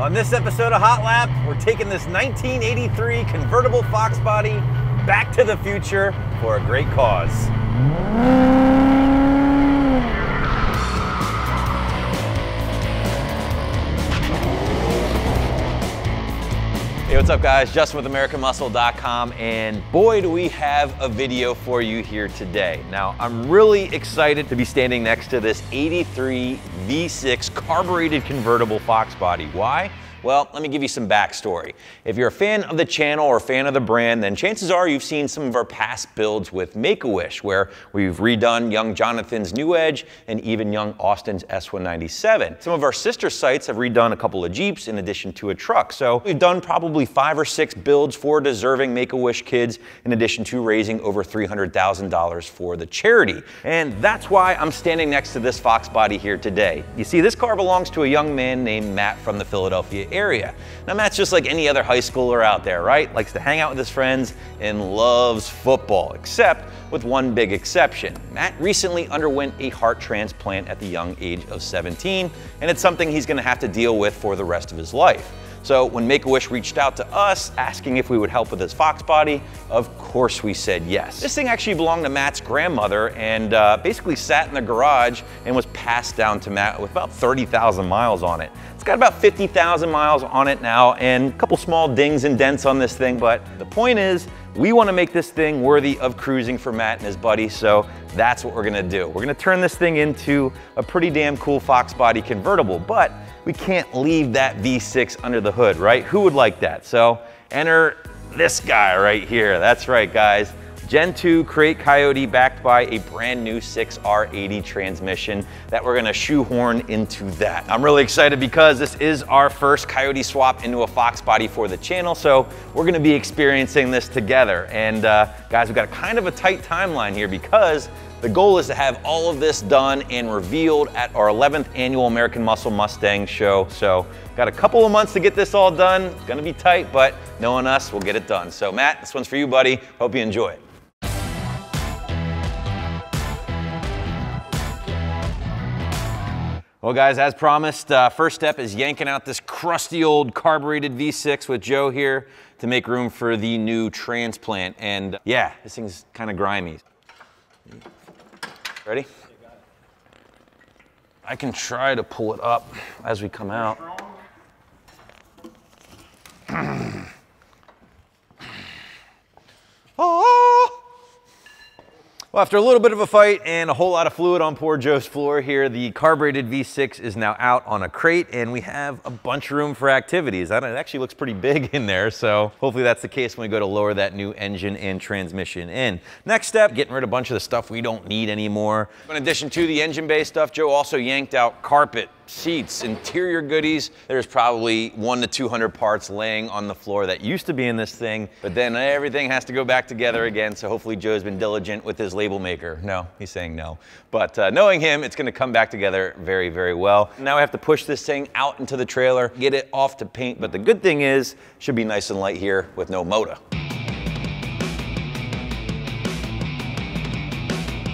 On this episode of Hot Lap, we're taking this 1983 convertible Fox body back to the future for a great cause. What's up guys? Justin with AmericanMuscle.com and boy do we have a video for you here today. Now, I'm really excited to be standing next to this 83 V6 carbureted convertible Fox body. Why? Well, let me give you some backstory. If you're a fan of the channel or a fan of the brand, then chances are you've seen some of our past builds with Make-A-Wish, where we've redone young Jonathan's New Edge and even young Austin's S197. Some of our sister sites have redone a couple of Jeeps in addition to a truck. So we've done probably five or six builds for deserving Make-A-Wish kids in addition to raising over $300,000 for the charity. And that's why I'm standing next to this Fox body here today. You see, this car belongs to a young man named Matt from the Philadelphia area. Now Matt's just like any other high schooler out there, right? Likes to hang out with his friends and loves football, except with one big exception. Matt recently underwent a heart transplant at the young age of 17, and it's something he's gonna have to deal with for the rest of his life. So when Make-A-Wish reached out to us asking if we would help with his Fox body, of course we said yes. This thing actually belonged to Matt's grandmother and uh, basically sat in the garage and was passed down to Matt with about 30,000 miles on it. It's got about 50,000 miles on it now and a couple small dings and dents on this thing, but the point is we wanna make this thing worthy of cruising for Matt and his buddy, so that's what we're gonna do. We're gonna turn this thing into a pretty damn cool Fox body convertible, but we can't leave that V6 under the hood, right? Who would like that? So enter this guy right here. That's right, guys. Gen 2 Crate Coyote backed by a brand new 6R80 transmission that we're gonna shoehorn into that. I'm really excited because this is our first Coyote swap into a Fox body for the channel, so we're gonna be experiencing this together. And uh, guys, we've got a kind of a tight timeline here because the goal is to have all of this done and revealed at our 11th annual American Muscle Mustang show. So got a couple of months to get this all done. It's gonna be tight, but knowing us, we'll get it done. So Matt, this one's for you, buddy. Hope you enjoy it. Well guys, as promised, uh, first step is yanking out this crusty old carbureted V6 with Joe here to make room for the new transplant. And uh, yeah, this thing's kind of grimy. Ready? I can try to pull it up as we come out. oh! Well, after a little bit of a fight and a whole lot of fluid on poor Joe's floor here, the carbureted V6 is now out on a crate and we have a bunch of room for activities. It actually looks pretty big in there, so hopefully that's the case when we go to lower that new engine and transmission in. Next step, getting rid of a bunch of the stuff we don't need anymore. In addition to the engine bay stuff, Joe also yanked out carpet, seats, interior goodies. There's probably one to 200 parts laying on the floor that used to be in this thing, but then everything has to go back together again. So hopefully Joe's been diligent with his label maker. No, he's saying no. But uh, knowing him, it's gonna come back together very, very well. Now I have to push this thing out into the trailer, get it off to paint. But the good thing is, should be nice and light here with no motor.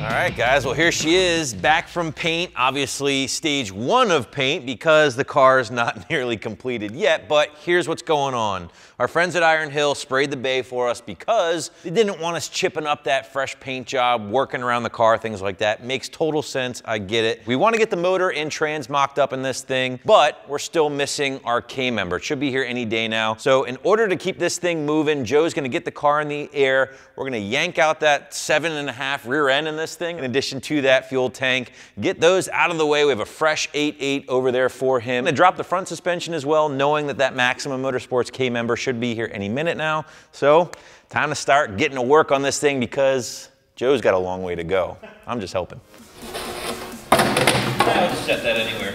All right, guys, well, here she is, back from paint. Obviously, stage one of paint because the car is not nearly completed yet, but here's what's going on. Our friends at Iron Hill sprayed the bay for us because they didn't want us chipping up that fresh paint job, working around the car, things like that. Makes total sense, I get it. We want to get the motor and trans mocked up in this thing, but we're still missing our K-member. It should be here any day now. So in order to keep this thing moving, Joe's gonna get the car in the air. We're gonna yank out that seven and a half rear end in this thing. In addition to that fuel tank, get those out of the way. We have a fresh 8.8 over there for him. I'm gonna drop the front suspension as well, knowing that that Maximum Motorsports K-member should be here any minute now. So time to start getting to work on this thing because Joe's got a long way to go. I'm just helping. I'll just set that anywhere.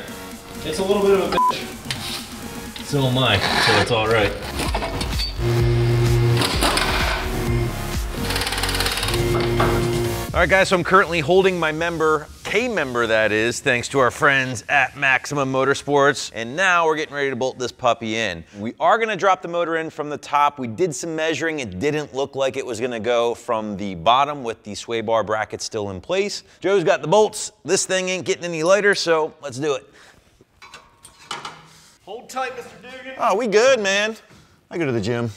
It's a little bit of a bitch. So am I, so it's all right. Right, guys, so I'm currently holding my member, K-member that is, thanks to our friends at Maximum Motorsports. And now we're getting ready to bolt this puppy in. We are gonna drop the motor in from the top. We did some measuring. It didn't look like it was gonna go from the bottom with the sway bar bracket still in place. Joe's got the bolts. This thing ain't getting any lighter, so let's do it. Hold tight, Mr. Dugan. Oh, we good, man. I go to the gym.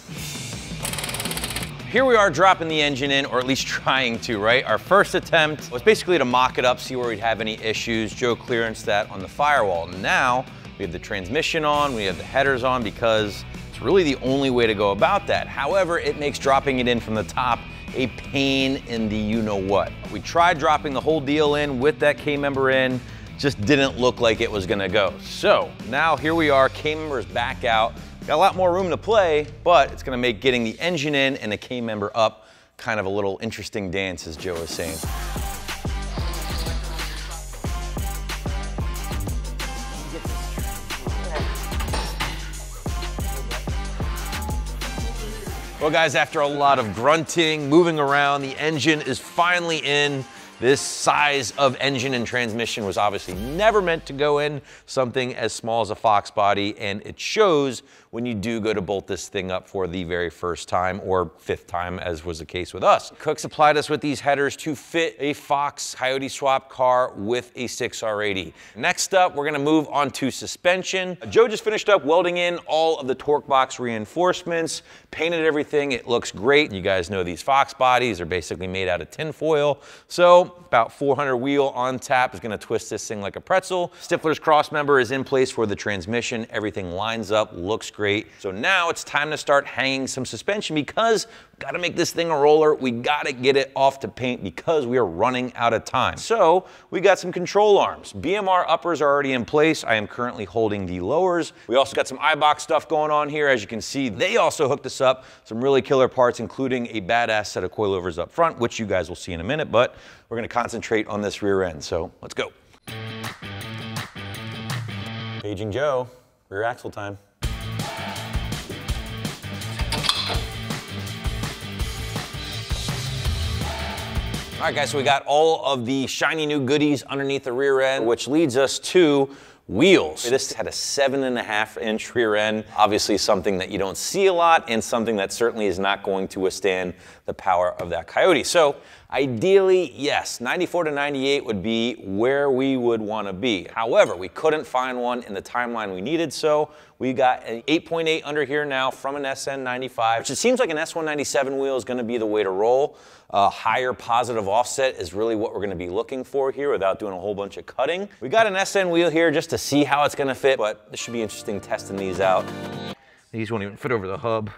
Here we are dropping the engine in, or at least trying to, right? Our first attempt was basically to mock it up, see where we'd have any issues. Joe clearance that on the firewall. Now, we have the transmission on, we have the headers on because it's really the only way to go about that. However, it makes dropping it in from the top a pain in the you-know-what. We tried dropping the whole deal in with that K-member in, just didn't look like it was gonna go. So now here we are, K-member's back out. Got a lot more room to play, but it's gonna make getting the engine in and the K-member up kind of a little interesting dance, as Joe was saying. Well guys, after a lot of grunting, moving around, the engine is finally in. This size of engine and transmission was obviously never meant to go in something as small as a Fox body, and it shows when you do go to bolt this thing up for the very first time or fifth time, as was the case with us. Kooks supplied us with these headers to fit a Fox Coyote swap car with a 6R80. Next up, we're gonna move on to suspension. Joe just finished up welding in all of the torque box reinforcements, painted everything, it looks great. You guys know these Fox bodies are basically made out of tin foil. About 400 wheel on tap is gonna twist this thing like a pretzel. Stifflers cross member is in place for the transmission. Everything lines up, looks great great. So now it's time to start hanging some suspension because we gotta make this thing a roller. We gotta get it off to paint because we are running out of time. So we got some control arms. BMR uppers are already in place. I am currently holding the lowers. We also got some Eibach stuff going on here. As you can see, they also hooked us up some really killer parts, including a badass set of coilovers up front, which you guys will see in a minute, but we're gonna concentrate on this rear end. So let's go. Paging Joe, rear axle time. All right, guys, so we got all of the shiny new goodies underneath the rear end, which leads us to wheels. This had a seven and a half inch rear end, obviously something that you don't see a lot and something that certainly is not going to withstand the power of that Coyote. So ideally, yes, 94 to 98 would be where we would want to be. However, we couldn't find one in the timeline we needed, so we got an 8.8 under here now from an SN95, which it seems like an S197 wheel is going to be the way to roll. A higher positive offset is really what we're going to be looking for here without doing a whole bunch of cutting. We got an SN wheel here just to see how it's going to fit, but this should be interesting testing these out. These won't even fit over the hub.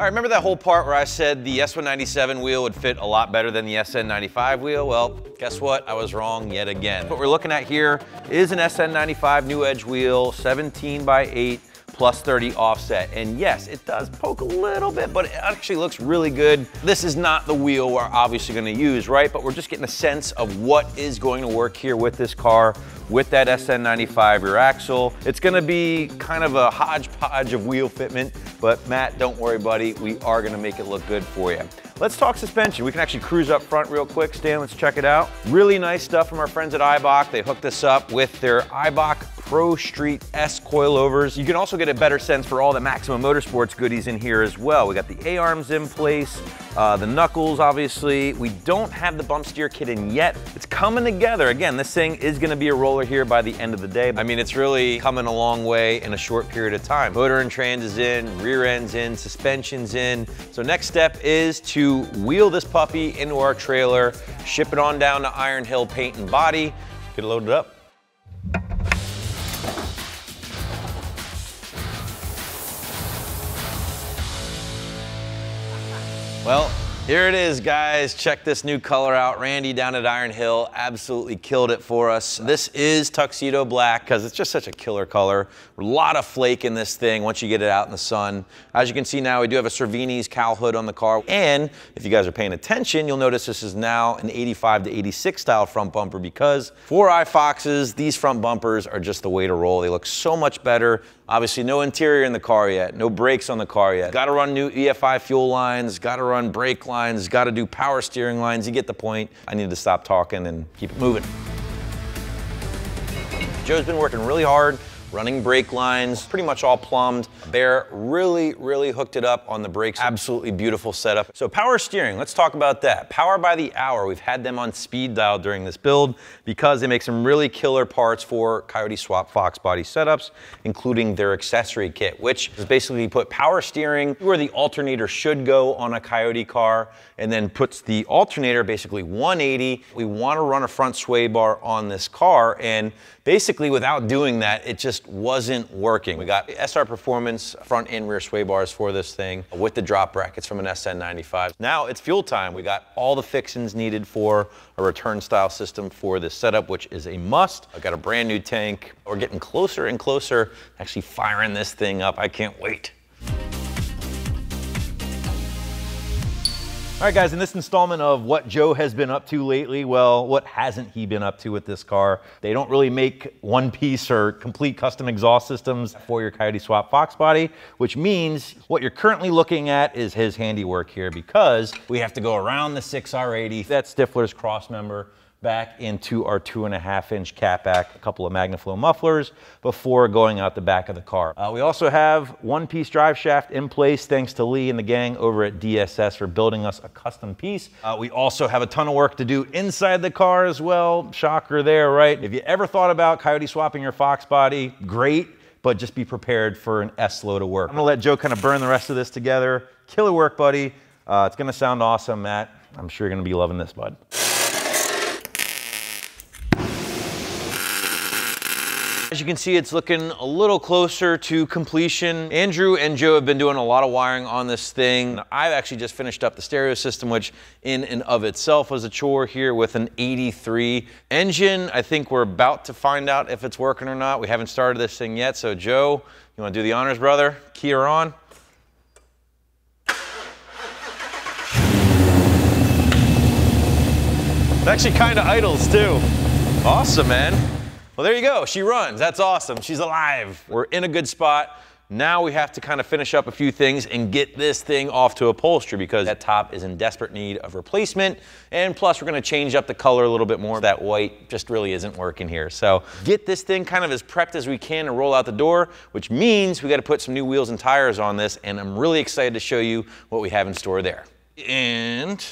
All right, remember that whole part where I said the S197 wheel would fit a lot better than the SN95 wheel? Well, guess what? I was wrong yet again. What we're looking at here is an SN95 new edge wheel, 17 by 8, plus 30 offset. And yes, it does poke a little bit, but it actually looks really good. This is not the wheel we're obviously gonna use, right? But we're just getting a sense of what is going to work here with this car with that SN95 rear axle. It's gonna be kind of a hodgepodge of wheel fitment, but Matt, don't worry, buddy. We are gonna make it look good for you. Let's talk suspension. We can actually cruise up front real quick. Stan, let's check it out. Really nice stuff from our friends at Eibach. They hooked us up with their Eibach Pro Street S coilovers. You can also get a better sense for all the Maximum Motorsports goodies in here as well. We got the A-arms in place, uh, the knuckles, obviously. We don't have the bump steer kit in yet. It's coming together. Again, this thing is gonna be a roller here by the end of the day. I mean, it's really coming a long way in a short period of time. Motor and trans is in, rear end's in, suspension's in. So next step is to wheel this puppy into our trailer, ship it on down to Iron Hill Paint and Body, get it loaded up. Here it is, guys. Check this new color out. Randy down at Iron Hill absolutely killed it for us. This is tuxedo black because it's just such a killer color. A lot of flake in this thing once you get it out in the sun. As you can see now, we do have a Cervini's cowl hood on the car. And if you guys are paying attention, you'll notice this is now an 85 to 86 style front bumper because four-eye Foxes, these front bumpers are just the way to roll. They look so much better. Obviously, no interior in the car yet, no brakes on the car yet. Got to run new EFI fuel lines, got to run brake lines, got to do power steering lines. You get the point. I need to stop talking and keep it moving. Joe's been working really hard running brake lines, pretty much all plumbed. Baer really, really hooked it up on the brakes. Absolutely beautiful setup. So power steering, let's talk about that. Power by the hour, we've had them on speed dial during this build because they make some really killer parts for Coyote Swap Fox body setups, including their accessory kit, which is basically put power steering where the alternator should go on a Coyote car, and then puts the alternator basically 180. We wanna run a front sway bar on this car, and basically without doing that, it just wasn't working. We got SR Performance front and rear sway bars for this thing with the drop brackets from an SN95. Now it's fuel time. We got all the fixings needed for a return style system for this setup, which is a must. I got a brand new tank. We're getting closer and closer actually firing this thing up. I can't wait. All right, guys, in this installment of what Joe has been up to lately, well, what hasn't he been up to with this car? They don't really make one piece or complete custom exhaust systems for your Coyote Swap Fox body, which means what you're currently looking at is his handiwork here because we have to go around the 6R80, that Stifflers cross member, back into our two and a half inch catback, a couple of MagnaFlow mufflers before going out the back of the car. Uh, we also have one piece drive shaft in place thanks to Lee and the gang over at DSS for building us a custom piece. Uh, we also have a ton of work to do inside the car as well. Shocker there, right? If you ever thought about coyote swapping your Fox body, great but just be prepared for an S-load of work. I'm gonna let Joe kind of burn the rest of this together. Killer work, buddy. Uh, it's gonna sound awesome, Matt. I'm sure you're gonna be loving this, bud. As you can see, it's looking a little closer to completion. Andrew and Joe have been doing a lot of wiring on this thing. I've actually just finished up the stereo system, which in and of itself was a chore here with an 83 engine. I think we're about to find out if it's working or not. We haven't started this thing yet. So Joe, you wanna do the honors, brother? Key her on. It actually kind of idles too. Awesome, man. Well, there you go. She runs. That's awesome. She's alive. We're in a good spot. Now we have to kind of finish up a few things and get this thing off to upholstery because that top is in desperate need of replacement. And plus we're gonna change up the color a little bit more. That white just really isn't working here. So get this thing kind of as prepped as we can to roll out the door, which means we gotta put some new wheels and tires on this. And I'm really excited to show you what we have in store there. And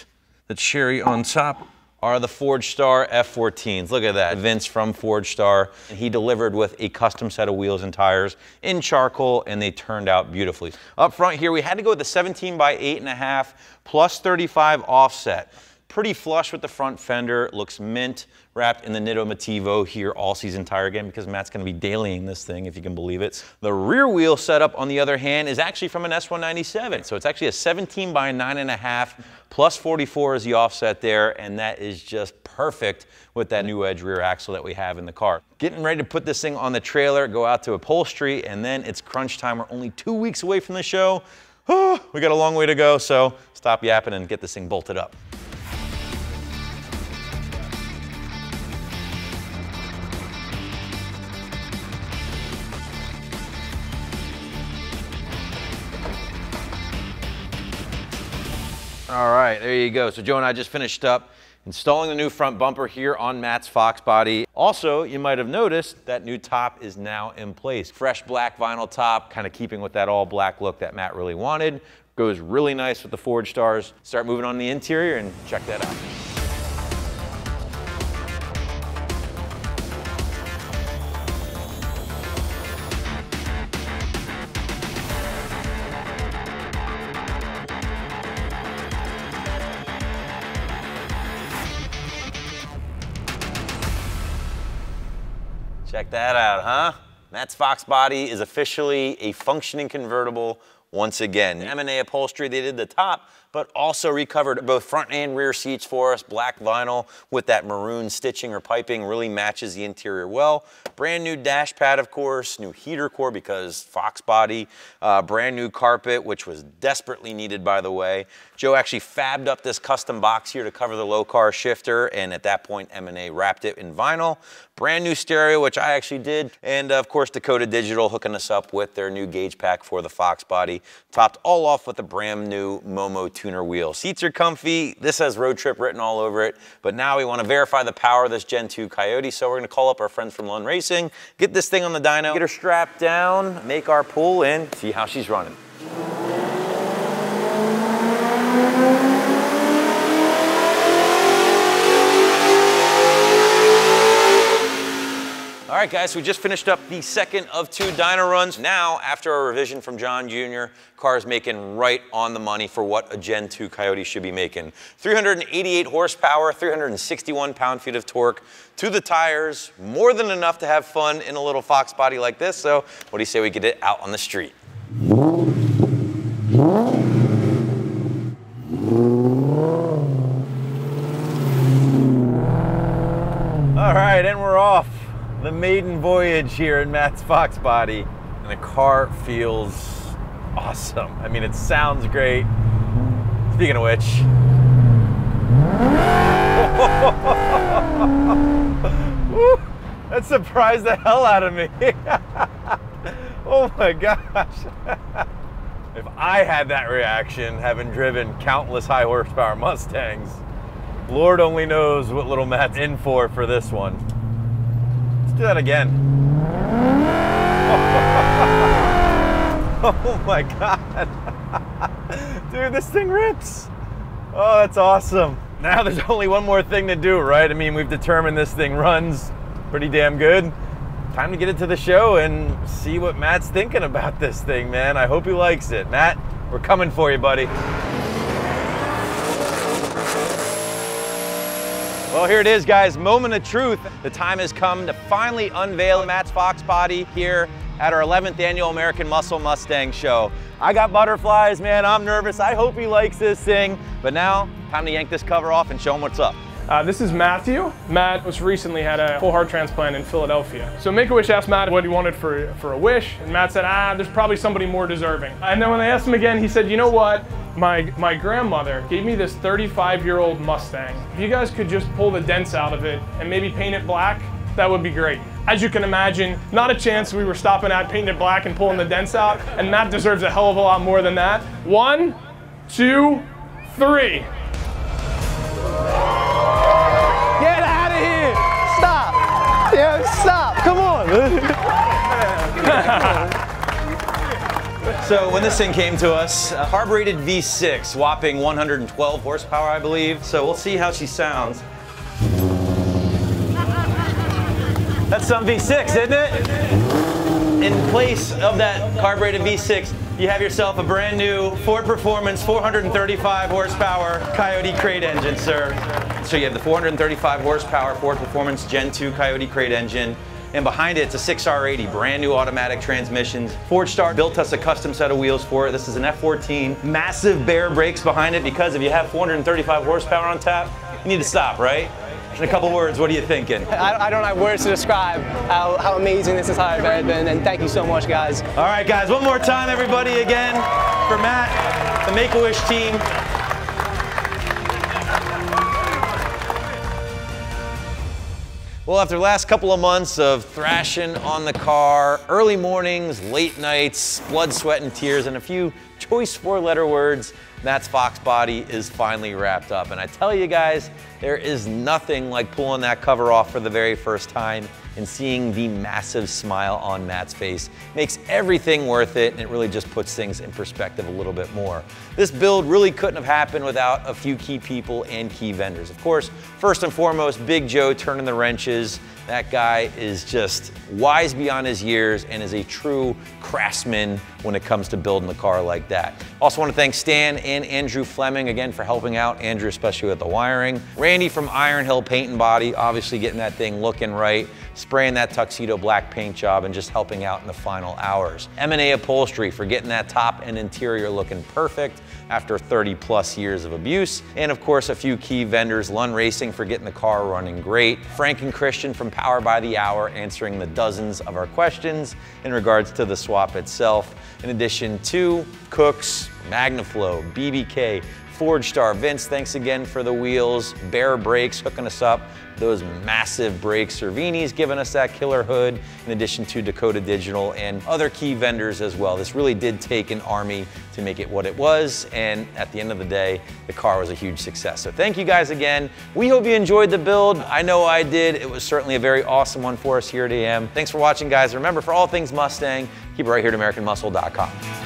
the cherry on top are the Ford Forgestar F14s. Look at that, Vince from Ford Forgestar. He delivered with a custom set of wheels and tires in charcoal and they turned out beautifully. Up front here, we had to go with the 17 by 8.5 plus 35 offset pretty flush with the front fender, looks mint, wrapped in the Nitto Motivo here all season tire again because Matt's gonna be dailying this thing if you can believe it. The rear wheel setup on the other hand is actually from an S197. So it's actually a 17 by nine and a half plus 44 is the offset there and that is just perfect with that new edge rear axle that we have in the car. Getting ready to put this thing on the trailer, go out to upholstery and then it's crunch time. We're only two weeks away from the show. We got a long way to go, so stop yapping and get this thing bolted up. All right, there you go. So Joe and I just finished up installing the new front bumper here on Matt's Fox body. Also, you might have noticed that new top is now in place. Fresh black vinyl top, kind of keeping with that all black look that Matt really wanted. Goes really nice with the Forgestars. Start moving on the interior and check that out. Check that out, huh? Matt's Fox body is officially a functioning convertible once again. M&A upholstery, they did the top, but also recovered both front and rear seats for us. Black vinyl with that maroon stitching or piping really matches the interior well. Brand new dash pad, of course, new heater core because Fox body, uh, brand new carpet, which was desperately needed by the way. Joe actually fabbed up this custom box here to cover the Lokar shifter, and at that point, M&A wrapped it in vinyl. Brand new stereo, which I actually did, and of course, Dakota Digital hooking us up with their new gauge pack for the Fox body, topped all off with a brand new Momo tuner wheel. Seats are comfy. This has road trip written all over it. But now we want to verify the power of this Gen 2 Coyote. So we're going to call up our friends from Lund Racing, get this thing on the dyno, get her strapped down, make our pull, and see how she's running. All right, guys, we just finished up the second of two dyno runs. Now, after a revision from John Jr., car is making right on the money for what a Gen 2 Coyote should be making. 388 horsepower, 361 pound-feet of torque to the tires, more than enough to have fun in a little Fox body like this. So what do you say we get it out on the street? All right, and we're off the maiden voyage here in Matt's Fox Body. And the car feels awesome. I mean, it sounds great. Speaking of which, that surprised the hell out of me. oh my gosh. if I had that reaction, having driven countless high horsepower Mustangs, Lord only knows what little Matt's in for for this one do that again. oh my God. Dude, this thing rips. Oh, that's awesome. Now there's only one more thing to do, right? I mean, we've determined this thing runs pretty damn good. Time to get it to the show and see what Matt's thinking about this thing, man. I hope he likes it. Matt, we're coming for you, buddy. Well, here it is, guys. Moment of truth. The time has come to finally unveil Matt's Fox body here at our 11th annual American Muscle Mustang show. I got butterflies, man. I'm nervous. I hope he likes this thing. But now, time to yank this cover off and show him what's up. Uh, this is Matthew. Matt was recently had a full heart transplant in Philadelphia. So Make-A-Wish asked Matt what he wanted for, for a wish, and Matt said, ah, there's probably somebody more deserving. And then when they asked him again, he said, you know what? My, my grandmother gave me this 35 year old Mustang. If you guys could just pull the dents out of it and maybe paint it black, that would be great. As you can imagine, not a chance we were stopping at painting it black and pulling the dents out, and Matt deserves a hell of a lot more than that. One, two, three. Get out of here! Stop! Yo, stop. Come on. so when this thing came to us, a carbureted V6, whopping 112 horsepower, I believe. So we'll see how she sounds. That's some V6, isn't it? In place of that carbureted V6, you have yourself a brand new Ford Performance 435 horsepower Coyote crate engine, sir. So you have the 435 horsepower Ford Performance Gen 2 Coyote crate engine. And behind it, it's a 6R80, brand new automatic transmissions. Forgestar built us a custom set of wheels for it. This is an F14, massive Baer brakes behind it because if you have 435 horsepower on tap, you need to stop, right? In a couple words, what are you thinking? I, I don't have words to describe how, how amazing this entire event has been, and thank you so much, guys. All right, guys, one more time, everybody, again, for Matt, the Make-A-Wish team. Well, after the last couple of months of thrashing on the car, early mornings, late nights, blood, sweat, and tears, and a few choice four-letter words, Matt's Fox body is finally wrapped up. And I tell you guys, there is nothing like pulling that cover off for the very first time and seeing the massive smile on Matt's face. Makes everything worth it and it really just puts things in perspective a little bit more. This build really couldn't have happened without a few key people and key vendors. Of course, first and foremost, Big Joe turning the wrenches, that guy is just wise beyond his years and is a true craftsman when it comes to building the car like that. Also want to thank Stan and Andrew Fleming again for helping out, Andrew especially with the wiring. Randy from Iron Hill Paint and Body, obviously getting that thing looking right, spraying that tuxedo black paint job and just helping out in the final hours. M&A Upholstery for getting that top and interior looking perfect after 30 plus years of abuse. And of course, a few key vendors, Lund Racing for getting the car running great, Frank and Christian from Power by the Hour answering the dozens of our questions in regards to the swap itself, in addition to Kooks, Magnaflow, BBK, Forgestar. Vince, thanks again for the wheels. Baer Brakes hooking us up. Those massive brakes. Cervini's giving us that killer hood, in addition to Dakota Digital and other key vendors as well. This really did take an army to make it what it was, and at the end of the day, the car was a huge success. So thank you guys again. We hope you enjoyed the build. I know I did. It was certainly a very awesome one for us here at AM. Thanks for watching, guys. Remember, for all things Mustang, keep it right here at AmericanMuscle.com.